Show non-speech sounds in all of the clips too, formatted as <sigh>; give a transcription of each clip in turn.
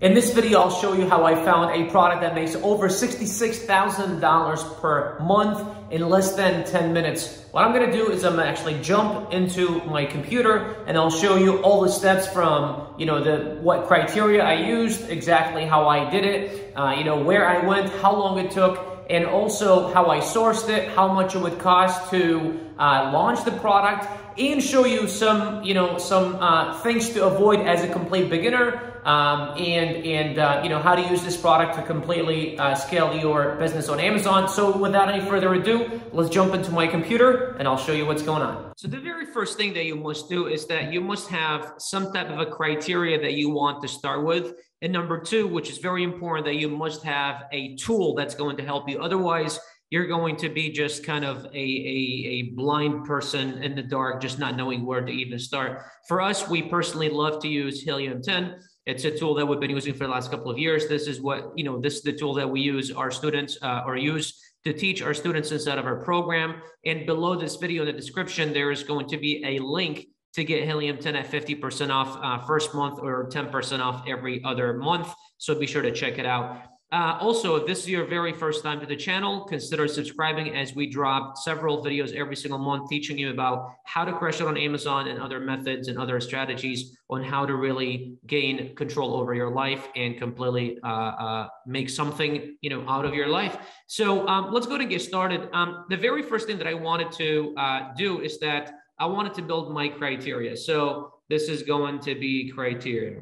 In this video, I'll show you how I found a product that makes over $66,000 per month in less than 10 minutes. What I'm gonna do is I'm gonna actually jump into my computer and I'll show you all the steps from, you know, the what criteria I used, exactly how I did it, uh, you know, where I went, how long it took, and also how I sourced it, how much it would cost to uh, launch the product, and show you some, you know, some uh, things to avoid as a complete beginner, um, and and uh, you know how to use this product to completely uh, scale your business on Amazon. So without any further ado, let's jump into my computer and I'll show you what's going on. So the very first thing that you must do is that you must have some type of a criteria that you want to start with. And number two, which is very important, that you must have a tool that's going to help you. Otherwise, you're going to be just kind of a, a, a, blind person in the dark, just not knowing where to even start. For us, we personally love to use Helium 10. It's a tool that we've been using for the last couple of years. This is what, you know, this is the tool that we use our students uh, or use to teach our students inside of our program. And below this video in the description, there is going to be a link to get Helium 10 at 50% off uh, first month or 10% off every other month. So be sure to check it out. Uh, also, if this is your very first time to the channel, consider subscribing as we drop several videos every single month teaching you about how to crush it on Amazon and other methods and other strategies on how to really gain control over your life and completely uh, uh, make something you know out of your life. So um, let's go to get started. Um, the very first thing that I wanted to uh, do is that I wanted to build my criteria. So this is going to be criteria.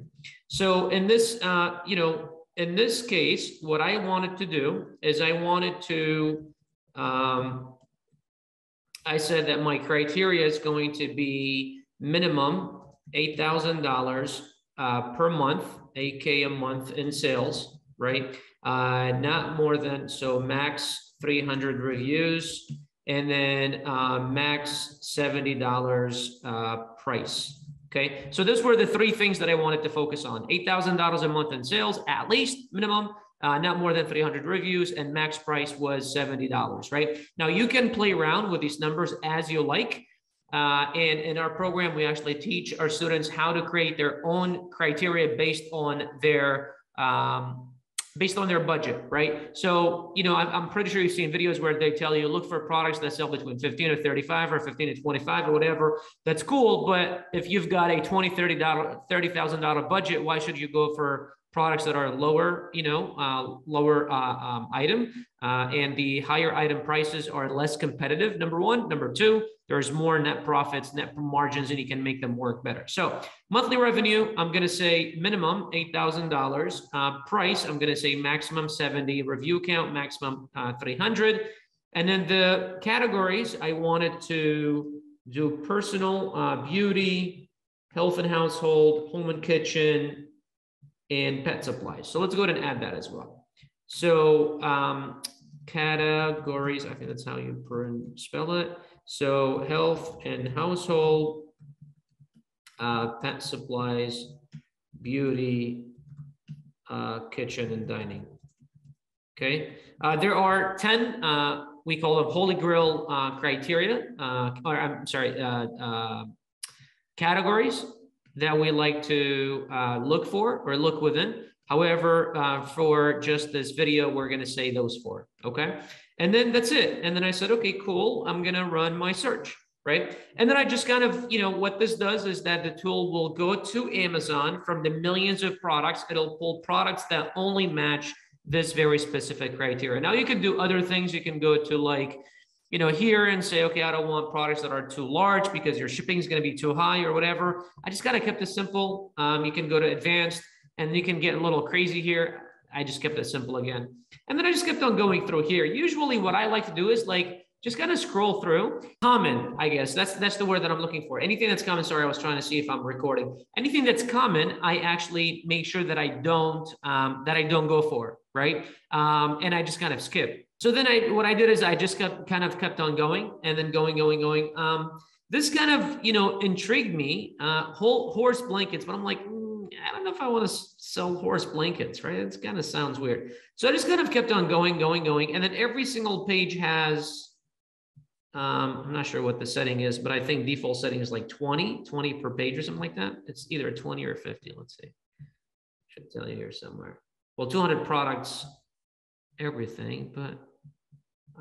So in this, uh, you know, in this case, what I wanted to do is I wanted to, um, I said that my criteria is going to be minimum $8,000 uh, per month, 8K a month in sales, right? Uh, not more than, so max 300 reviews and then uh, max $70 uh, price. Okay, so those were the three things that I wanted to focus on $8,000 a month in sales, at least minimum, uh, not more than 300 reviews, and max price was $70, right? Now you can play around with these numbers as you like. Uh, and in our program, we actually teach our students how to create their own criteria based on their um, based on their budget, right? So, you know, I'm, I'm, pretty sure you've seen videos where they tell you look for products that sell between 15 or 35 or 15 to 25 or whatever. That's cool. But if you've got a 20, 30 dollar, $30,000 budget, why should you go for products that are lower, you know, uh, lower uh, um, item, uh, and the higher item prices are less competitive. Number one, number two, there's more net profits, net margins, and you can make them work better. So monthly revenue, I'm going to say minimum eight thousand dollars. Uh, price, I'm going to say maximum seventy. Review count, maximum uh, three hundred. And then the categories, I wanted to do personal, uh, beauty, health and household, home and kitchen, and pet supplies. So let's go ahead and add that as well. So um, categories, I think that's how you spell it. So health and household, uh, pet supplies, beauty, uh, kitchen and dining. Okay, uh, there are 10, uh, we call them Holy Grail uh, criteria, uh, or I'm sorry, uh, categories that we like to uh, look for or look within. However, uh, for just this video, we're going to say those four. Okay. And then that's it. And then I said, okay, cool. I'm going to run my search. Right. And then I just kind of, you know, what this does is that the tool will go to Amazon from the millions of products. It'll pull products that only match this very specific criteria. Now you can do other things. You can go to like, you know, here and say, okay, I don't want products that are too large because your shipping is going to be too high or whatever. I just kind of kept it simple. Um, you can go to advanced and you can get a little crazy here. I just kept it simple again. And then I just kept on going through here. Usually what I like to do is like, just kind of scroll through common i guess that's that's the word that i'm looking for anything that's common sorry i was trying to see if i'm recording anything that's common i actually make sure that i don't um, that i don't go for right um, and i just kind of skip so then I, what I did is I just kept, kind of kept on going and then going, going, going. Um, this kind of, you know, intrigued me, uh, whole horse blankets, but I'm like, mm, I don't know if I want to sell horse blankets, right? It kind of sounds weird. So I just kind of kept on going, going, going. And then every single page has, um, I'm not sure what the setting is, but I think default setting is like 20, 20 per page or something like that. It's either a 20 or 50. Let's see. should tell you here somewhere. Well, 200 products, everything, but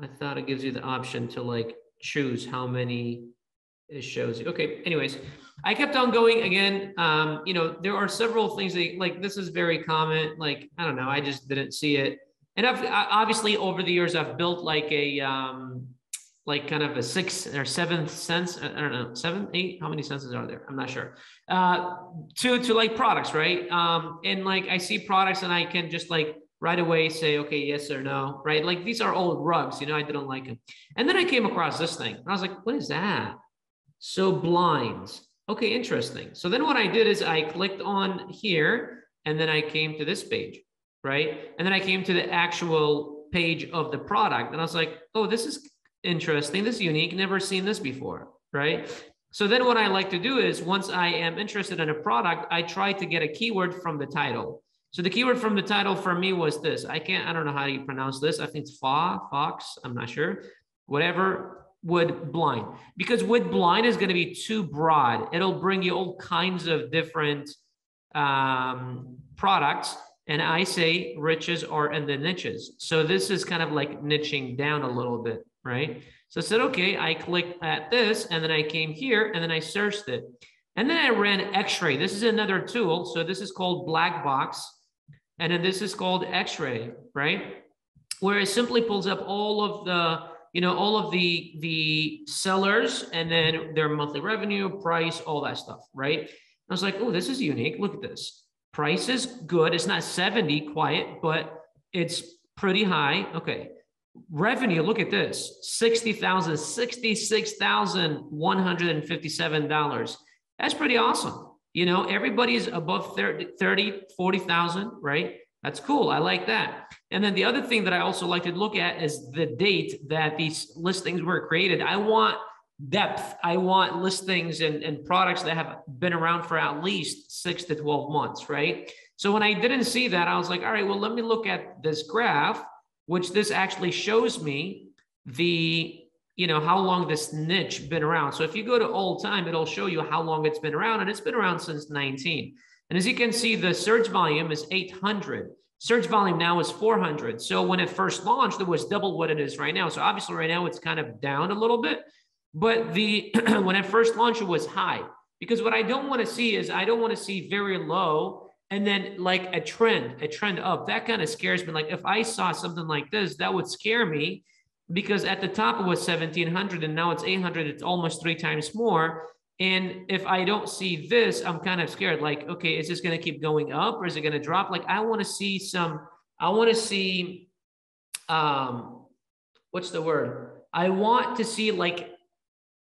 I thought it gives you the option to like choose how many it shows you. Okay, anyways, I kept on going again. Um, you know, there are several things that like this is very common. Like, I don't know, I just didn't see it. And I've obviously over the years I've built like a um like kind of a sixth or seventh sense. I don't know, seven, eight. How many senses are there? I'm not sure. Uh, to to like products, right? Um, and like I see products and I can just like right away say okay, yes or no, right? Like these are old rugs, you know. I didn't like them, and then I came across this thing. And I was like, what is that? So blinds. Okay, interesting. So then what I did is I clicked on here and then I came to this page, right? And then I came to the actual page of the product and I was like, oh, this is interesting. This is unique. Never seen this before, right? So then what I like to do is once I am interested in a product, I try to get a keyword from the title. So the keyword from the title for me was this. I can't, I don't know how you pronounce this. I think it's fa, fox, I'm not sure. Whatever wood blind because wood blind is going to be too broad. It'll bring you all kinds of different um, products. And I say riches are in the niches. So this is kind of like niching down a little bit, right? So I said, okay, I clicked at this and then I came here and then I searched it. And then I ran x-ray. This is another tool. So this is called black box. And then this is called x-ray, right? Where it simply pulls up all of the you know all of the the sellers and then their monthly revenue price all that stuff right? I was like oh this is unique. Look at this. Price is good. It's not 70 quiet but it's pretty high. Okay. Revenue look at this. 60000 $66157 that's pretty awesome you know everybody's above 30 30 40000 right that's cool i like that and then the other thing that I also like to look at is the date that these listings were created. I want depth. I want listings and, and products that have been around for at least six to 12 months, right? So when I didn't see that, I was like, all right, well, let me look at this graph, which this actually shows me the, you know, how long this niche been around. So if you go to old time, it'll show you how long it's been around and it's been around since 19. And as you can see, the search volume is 800. Search volume now is 400. So when it first launched, it was double what it is right now. So obviously right now it's kind of down a little bit, but the <clears throat> when it first launched, it was high. Because what I don't want to see is I don't want to see very low and then like a trend, a trend up. That kind of scares me. Like if I saw something like this, that would scare me because at the top it was 1700 and now it's 800. It's almost three times more. And if I don't see this, I'm kind of scared. Like, okay, is this going to keep going up or is it going to drop? Like, I want to see some, I want to see, um, what's the word? I want to see like,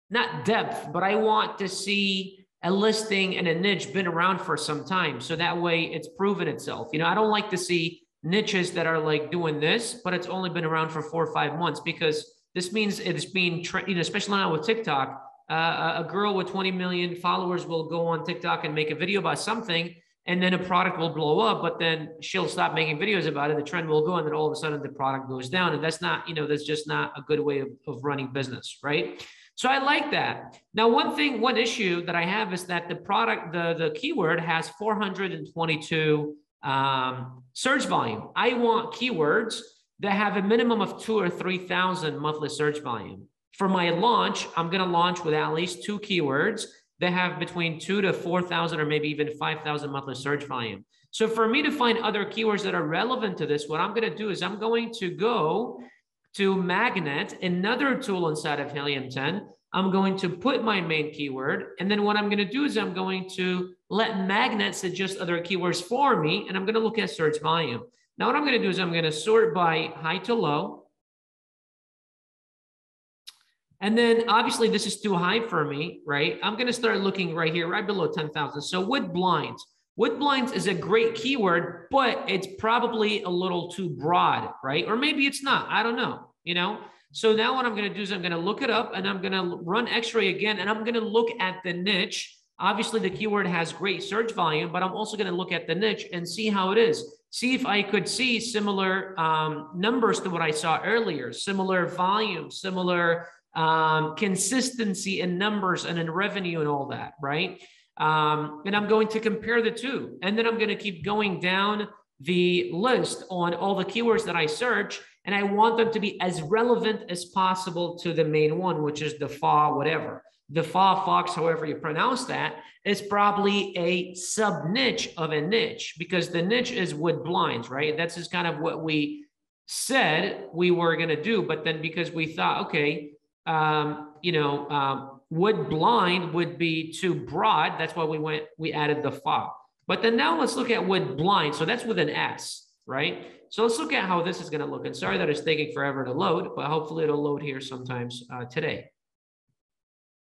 not depth, but I want to see a listing and a niche been around for some time. So that way it's proven itself. You know, I don't like to see niches that are like doing this, but it's only been around for four or five months because this means it's being, you know, especially now with TikTok, uh, a girl with 20 million followers will go on TikTok and make a video about something, and then a product will blow up, but then she'll stop making videos about it. The trend will go, and then all of a sudden the product goes down. And that's not, you know, that's just not a good way of, of running business, right? So I like that. Now, one thing, one issue that I have is that the product, the, the keyword has 422 um, search volume. I want keywords that have a minimum of two or 3,000 monthly search volume. For my launch, I'm going to launch with at least two keywords that have between two to 4,000 or maybe even 5,000 monthly search volume. So for me to find other keywords that are relevant to this, what I'm going to do is I'm going to go to Magnet, another tool inside of Helium 10. I'm going to put my main keyword. And then what I'm going to do is I'm going to let Magnet suggest other keywords for me. And I'm going to look at search volume. Now, what I'm going to do is I'm going to sort by high to low. And then obviously this is too high for me, right? I'm going to start looking right here, right below 10,000. So wood blinds. Wood blinds is a great keyword, but it's probably a little too broad, right? Or maybe it's not. I don't know, you know? So now what I'm going to do is I'm going to look it up and I'm going to run x-ray again and I'm going to look at the niche. Obviously the keyword has great search volume, but I'm also going to look at the niche and see how it is. See if I could see similar um, numbers to what I saw earlier, similar volume, similar um, consistency in numbers and in revenue and all that, right? Um, and I'm going to compare the two. And then I'm going to keep going down the list on all the keywords that I search. And I want them to be as relevant as possible to the main one, which is the FA, whatever. The FA, Fox, however you pronounce that, is probably a sub niche of a niche because the niche is wood blinds, right? That's just kind of what we said we were going to do. But then because we thought, okay, um, you know, um, wood blind would be too broad. That's why we went, we added the fa. But then now let's look at wood blind. So that's with an S, right? So let's look at how this is going to look. And sorry that it's taking forever to load, but hopefully it'll load here sometimes uh, today.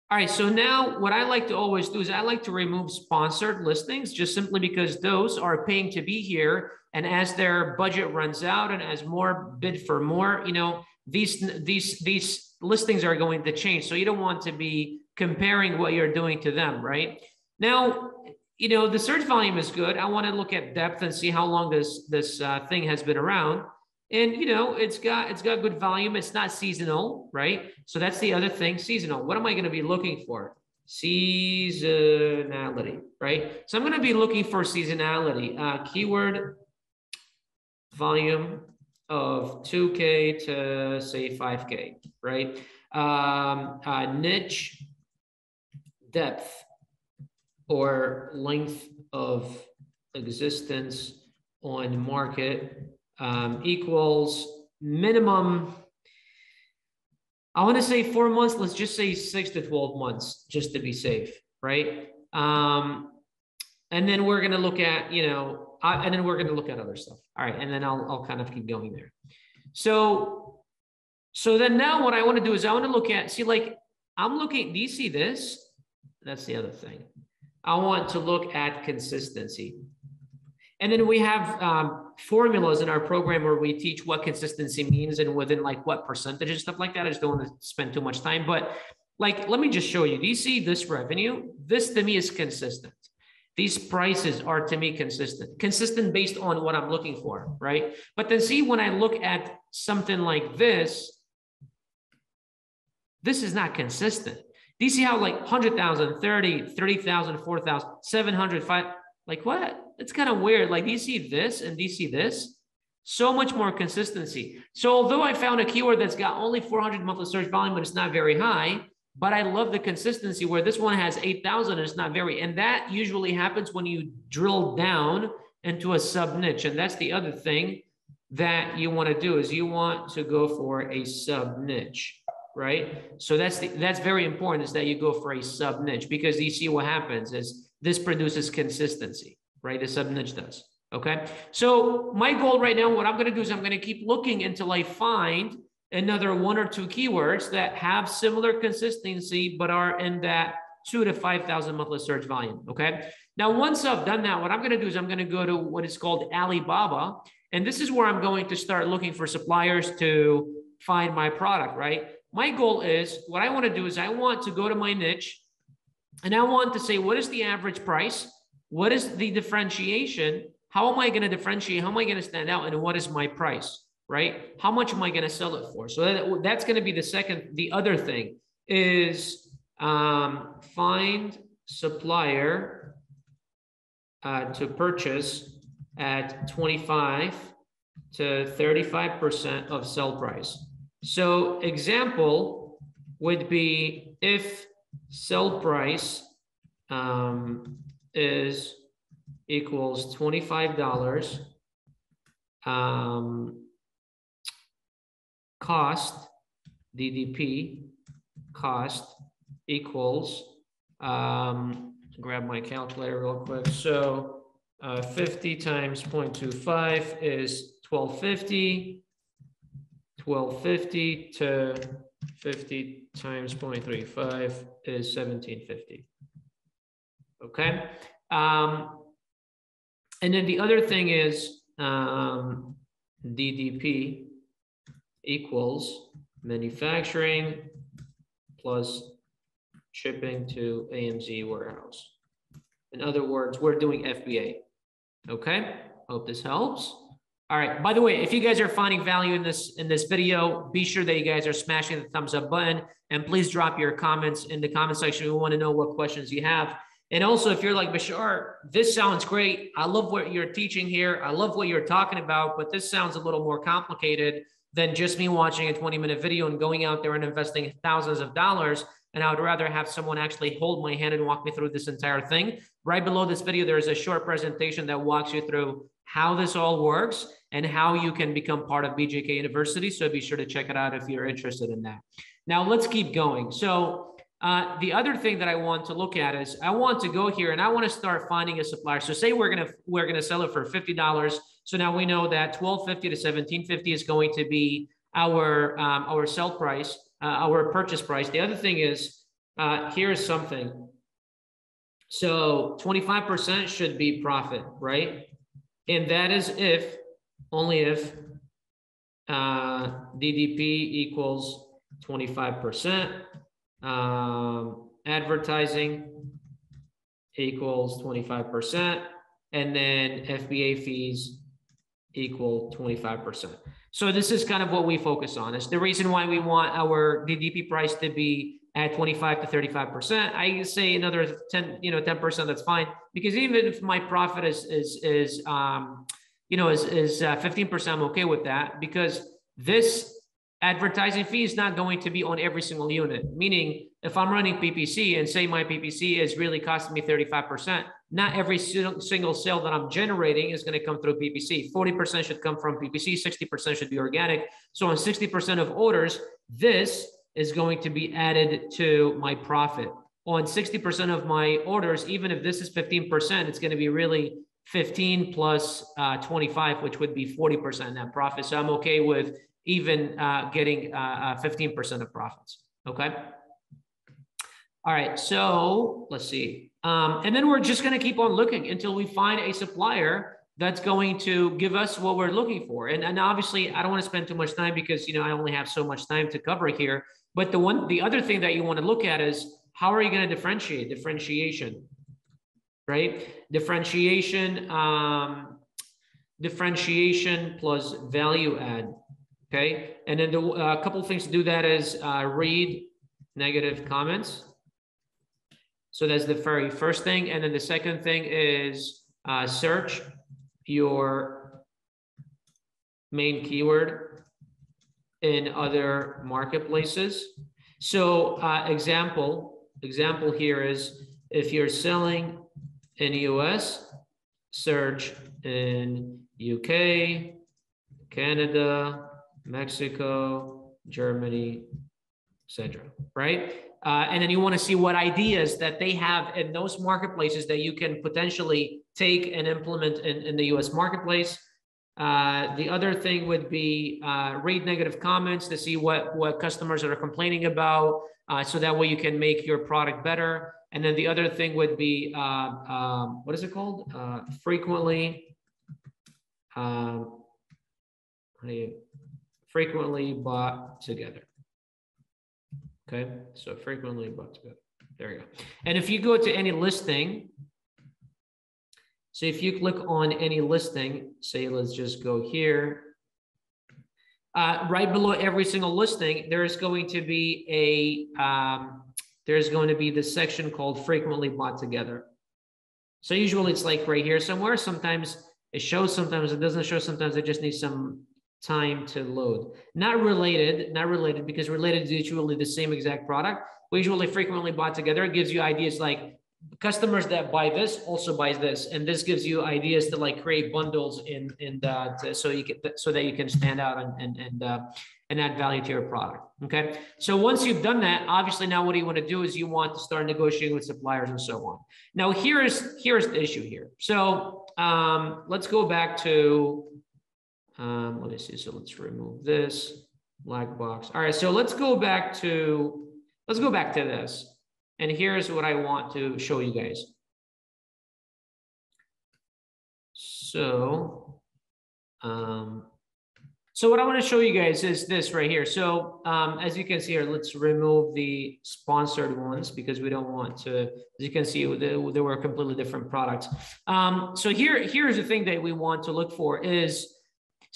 All right, so now what I like to always do is I like to remove sponsored listings just simply because those are paying to be here. And as their budget runs out and as more bid for more, you know, these these these listings are going to change. So you don't want to be comparing what you're doing to them, right? Now, you know, the search volume is good. I want to look at depth and see how long this this uh, thing has been around. And you know, it's got it's got good volume. It's not seasonal, right? So that's the other thing. Seasonal. What am I going to be looking for? Seasonality, right? So I'm going to be looking for seasonality. Uh, keyword volume of 2K to say 5K, right? Um, uh, niche depth or length of existence on market um, equals minimum. I want to say four months. Let's just say six to 12 months just to be safe, right? Um, and then we're going to look at, you know, uh, and then we're going to look at other stuff. All right. And then I'll, I'll kind of keep going there. So, so then now what I want to do is I want to look at, see, like I'm looking, do you see this? That's the other thing. I want to look at consistency. And then we have um, formulas in our program where we teach what consistency means and within like what percentage and stuff like that. I just don't want to spend too much time, but like, let me just show you. Do you see this revenue? This to me is consistent. These prices are to me consistent, consistent based on what I'm looking for, right? But then see, when I look at something like this, this is not consistent. Do you see how like 100,000, 30, 30,000, 4,000, 700, 5, like what? It's kind of weird. Like, do you see this and do you see this? So much more consistency. So although I found a keyword that's got only 400 monthly search volume, but it's not very high, but I love the consistency where this one has 8,000 and it's not very, and that usually happens when you drill down into a sub niche. And that's the other thing that you want to do is you want to go for a sub niche, right? So that's the, that's very important is that you go for a sub niche because you see what happens is this produces consistency, right? The sub niche does. Okay. So my goal right now, what I'm going to do is I'm going to keep looking until I find another one or two keywords that have similar consistency, but are in that two to 5,000 monthly search volume. Okay. Now, once I've done that, what I'm going to do is I'm going to go to what is called Alibaba. And this is where I'm going to start looking for suppliers to find my product, right? My goal is what I want to do is I want to go to my niche and I want to say, what is the average price? What is the differentiation? How am I going to differentiate? How am I going to stand out? And what is my price? right? How much am I going to sell it for? So that, that's going to be the second. The other thing is um, find supplier uh, to purchase at 25 to 35% of sell price. So example would be if sell price um, is equals $25, um, cost, DDP, cost equals, um, grab my calculator real quick. So uh, 50 times 0.25 is 1250. 1250 to 50 times 0.35 is 1750. Okay. Um, and then the other thing is um, DDP equals manufacturing plus shipping to AMZ warehouse. In other words, we're doing FBA. Okay, hope this helps. All right, by the way, if you guys are finding value in this in this video, be sure that you guys are smashing the thumbs up button and please drop your comments in the comment section. We want to know what questions you have. And also, if you're like Bashar, this sounds great. I love what you're teaching here. I love what you're talking about, but this sounds a little more complicated than just me watching a 20 minute video and going out there and investing thousands of dollars. And I would rather have someone actually hold my hand and walk me through this entire thing. Right below this video, there is a short presentation that walks you through how this all works and how you can become part of BJK University. So be sure to check it out if you're interested in that. Now let's keep going. So uh, the other thing that I want to look at is I want to go here and I want to start finding a supplier. So say we're gonna we're gonna sell it for fifty dollars. So now we know that twelve fifty to seventeen fifty is going to be our um, our sell price, uh, our purchase price. The other thing is uh, here's something. So twenty five percent should be profit, right? And that is if only if uh, DDP equals twenty five percent um, advertising equals 25%, and then FBA fees equal 25%. So this is kind of what we focus on. It's the reason why we want our DDP price to be at 25 to 35%. I say another 10, you know, 10%, that's fine. Because even if my profit is, is, is um, you know, is, is uh, 15%, I'm okay with that because this advertising fee is not going to be on every single unit. Meaning, if I'm running PPC and say my PPC is really costing me 35%, not every single sale that I'm generating is going to come through PPC. 40% should come from PPC, 60% should be organic. So on 60% of orders, this is going to be added to my profit. On 60% of my orders, even if this is 15%, it's going to be really 15 plus, uh, 25, which would be 40% net profit. So I'm okay with even uh, getting uh, 15% uh, of profits. Okay. All right. So let's see. Um, and then we're just going to keep on looking until we find a supplier that's going to give us what we're looking for. And, and obviously, I don't want to spend too much time because you know I only have so much time to cover here. But the one, the other thing that you want to look at is how are you going to differentiate? Differentiation, right? Differentiation, um, differentiation plus value add. Okay, and then a uh, couple things to do that is uh, read negative comments. So that's the very first thing. And then the second thing is uh, search your main keyword in other marketplaces. So uh, example, example here is if you're selling in US, search in UK, Canada, Mexico, Germany, etc. Right? Uh, and then you want to see what ideas that they have in those marketplaces that you can potentially take and implement in, in the US marketplace. Uh, the other thing would be uh, read negative comments to see what, what customers are complaining about. Uh, so that way you can make your product better. And then the other thing would be, uh, um, what is it called? Uh, frequently, um, frequently bought together. Okay, so frequently bought together. There you go. And if you go to any listing, so if you click on any listing, say let's just go here, uh, right below every single listing, there is going to be a um, there's going to be this section called frequently bought together. So usually it's like right here somewhere. Sometimes it shows, sometimes it doesn't show, sometimes it just needs some time to load. Not related, not related because related is usually the same exact product. We usually frequently bought together. It gives you ideas like customers that buy this also buys this, and this gives you ideas to like create bundles in in that so you can so that you can stand out and and and uh, and add value to your product. Okay. So once you've done that, obviously now what you want to do is you want to start negotiating with suppliers and so on. Now here's here's the issue here. So um, let's go back to um, let me see. So let's remove this black box. All right. So let's go back to, let's go back to this. And here's what I want to show you guys. So, um, so what I want to show you guys is this right here. So um, as you can see here, let's remove the sponsored ones because we don't want to, as you can see, they, were completely different products. Um, so here, here's the thing that we want to look for is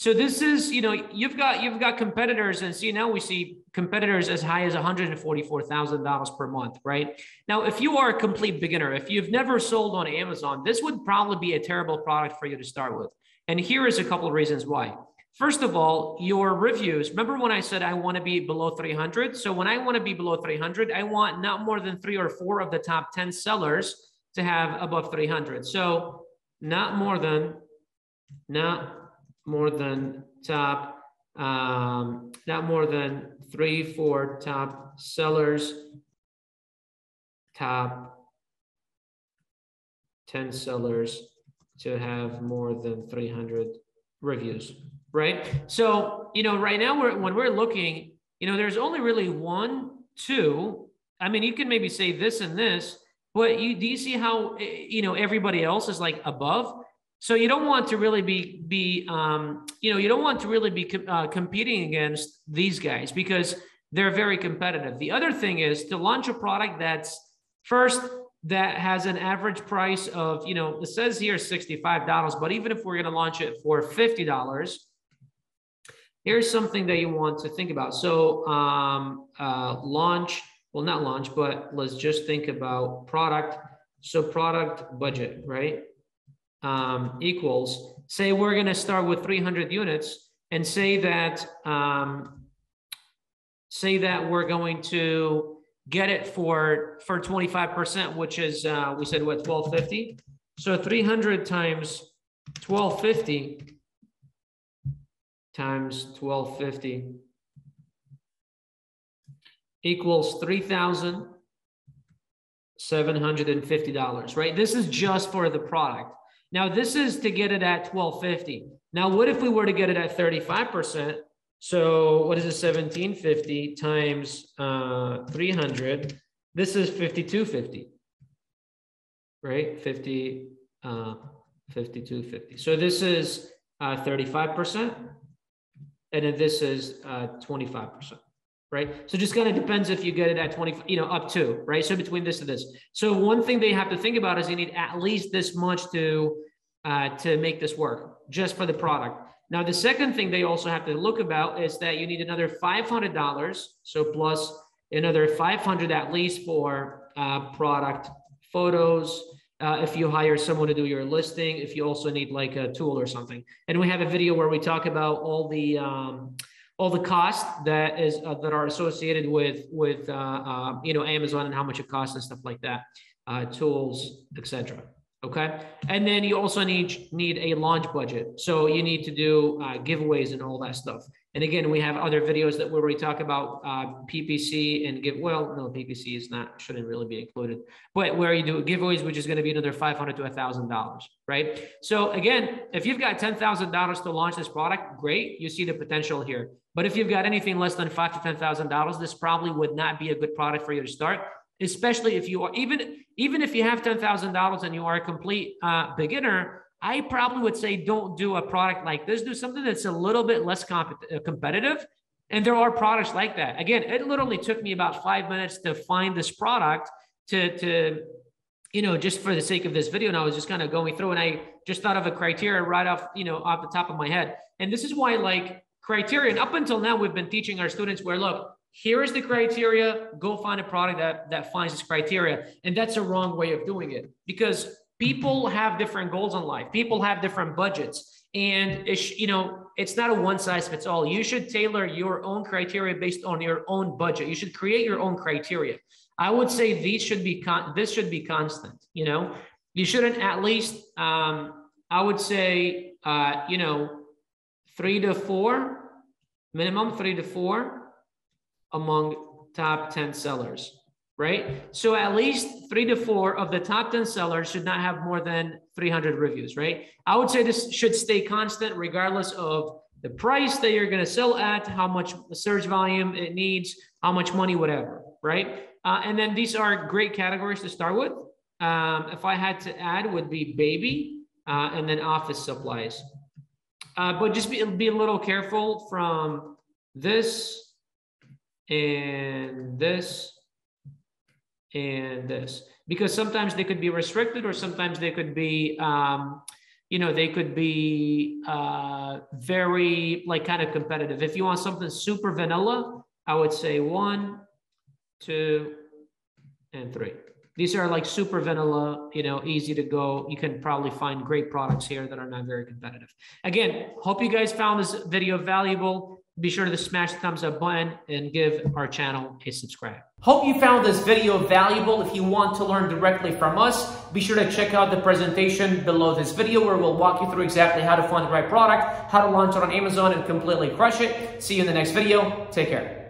So this is, you know, you've got you've got competitors, and see now we see competitors as high as one hundred and forty-four thousand dollars per month, right? Now, if you are a complete beginner, if you've never sold on Amazon, this would probably be a terrible product for you to start with. And here is a couple of reasons why. First of all, your reviews. Remember when I said I want to be below 300? So when I want to be below 300, I want not more than three or four of the top 10 sellers to have above 300. So not more than, not more than top, um, not more than three, four top sellers, top 10 sellers to have more than 300 reviews right? So, you know, right now we're, when we're looking, you know, there's only really one, two. I mean, you can maybe say this and this, but you do you see how eh, you know everybody else is like above? So you don't want to really be be um, you know you don't want to really be uh, competing against these guys because they're very competitive. The other thing is to launch a product that's first that has an average price of you know it says here $65 but even if we're going to launch it for $50 here's something that you want to think about. So um, uh, launch, well, not launch, but let's just think about product. So product budget, right? Um, equals, say we're going to start with 300 units and say that, um, say that we're going to get it for, for 25%, which is, uh, we said what, 1250? So 300 times 1250 times 1250 equals $3,750, right? This is just for the product. Now, this is to get it at 1250. Now, what if we were to get it at 35%? So what is it, 1750 times uh, 300? This is 5250, right? 50, uh, 5250. So this is uh, 35% and then this is uh, 25%, right? So just kind of depends if you get it at 20, you know, up to, right? So between this and this. So one thing they have to think about is you need at least this much to, uh, to make this work just for the product. Now, the second thing they also have to look about is that you need another $500. So plus another 500 at least for uh, product photos, uh, if you hire someone to do your listing, if you also need like a tool or something. And we have a video where we talk about all the um, all the costs that is uh, that are associated with with uh, uh you know Amazon and how much it costs and stuff like that, uh, tools, etc. Okay, and then you also need need a launch budget. So you need to do uh, giveaways and all that stuff. And again, we have other videos that where we talk about uh, PPC and give, well, no, PPC is not, shouldn't really be included, but where you do giveaways, which is going to be another 500 to $1,000, right? So again, if you've got $10,000 to launch this product, great, you see the potential here. But if you've got anything less than five to $10,000, this probably would not be a good product for you to start, especially if you are, even, even if you have $10,000 and you are a complete uh, beginner, I probably would say don't do a product like this. Do something that's a little bit less comp- uh, competitive. And there are products like that. Again, it literally took me about five minutes to find this product to, to you know, just for the sake of this video. And I was just kind of going through and I just thought of a criteria right off, you know, off the top of my head. And this is why like criteria, and up until now, we've been teaching our students where, look, here is the criteria, go find a product that, that finds this criteria. And that's a wrong way of doing it because people have different goals in life. People have different budgets. And it's you know it's not a one size fits all you should tailor your own criteria based on your own budget. You should create your own criteria. I would say these should be con- this should be constant you know? You shouldn't at least um, i would say uh, you know three to four minimum three to four among top 10 sellers right? So at least three to four of the top 10 sellers should not have more than 300 reviews, right? I would say this should stay constant regardless of the price that you're going to sell at, how much search volume it needs, how much money, whatever, right? Uh, and then these are great categories to start with. Um, if I had to add, would be baby uh, and then office supplies. Uh, but just be, be a little careful from this and this and this because sometimes they could be restricted or sometimes they could be um, you know, they could be uh, very like kind of competitive. If you want something super vanilla, I would say one, two, and three. These are like super vanilla, you know, easy to go. You can probably find great products here that are not very competitive. Again, hope you guys found this video valuable. Be sure to smash the thumbs up button and give our channel a subscribe. Hope you found this video valuable. If you want to learn directly from us, be sure to check out the presentation below this video where we'll walk you through exactly how to find the right product, how to launch it on Amazon and completely crush it. See you in the next video. Take care.